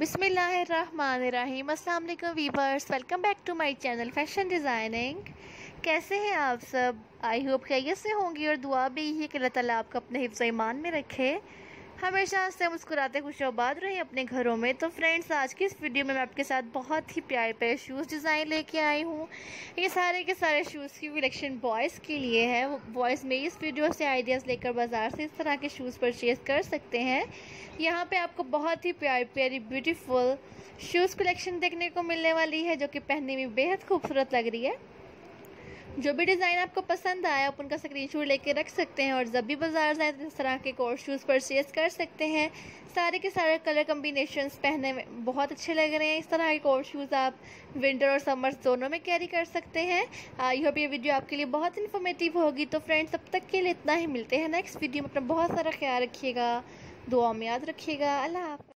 बिसमीम अस्सलाम viewers, welcome back to my channel fashion designing. कैसे हैं आप सब? आई होप खैरियत से होंगी और दुआ भी यही कि अल्लाह ताली आपको अपने हिफ्ज़ ईमान में रखे। हमेशा से मुस्कुराते खुश आबाद रहे अपने घरों में। तो फ्रेंड्स आज की इस वीडियो में मैं आपके साथ बहुत ही प्यारे प्यारे शूज़ डिज़ाइन लेके आई हूँ। ये सारे के सारे शूज़ की कलेक्शन बॉयज़ के लिए है। बॉयज़ मेरी इस वीडियो से आइडियाज़ लेकर बाज़ार से इस तरह के शूज़ परचेज़ कर सकते हैं। यहाँ पर आपको बहुत ही प्यारी प्यारी ब्यूटीफुल शूज़ कलेक्शन देखने को मिलने वाली है, जो कि पहनने में बेहद खूबसूरत लग रही है। जो भी डिज़ाइन आपको पसंद आया, आप उनका स्क्रीन लेके रख सकते हैं और जब भी बाज़ार जाए तो इस तरह के कोर्ट शूज़ परचेज़ कर सकते हैं। सारे के सारे कलर कम्बिनेशन पहनने में बहुत अच्छे लग रहे हैं। इस तरह के कोर्ट शूज़ आप विंटर और समर्स दोनों में कैरी कर सकते हैं। आई होप ये वीडियो आपके लिए बहुत इन्फॉर्मेटिव होगी। तो फ्रेंड्स अब तक के लिए इतना ही। मिलते हैं नेक्स्ट वीडियो में। अपना बहुत सारा ख्याल रखिएगा। दुआ में याद रखिएगा। अल्लाह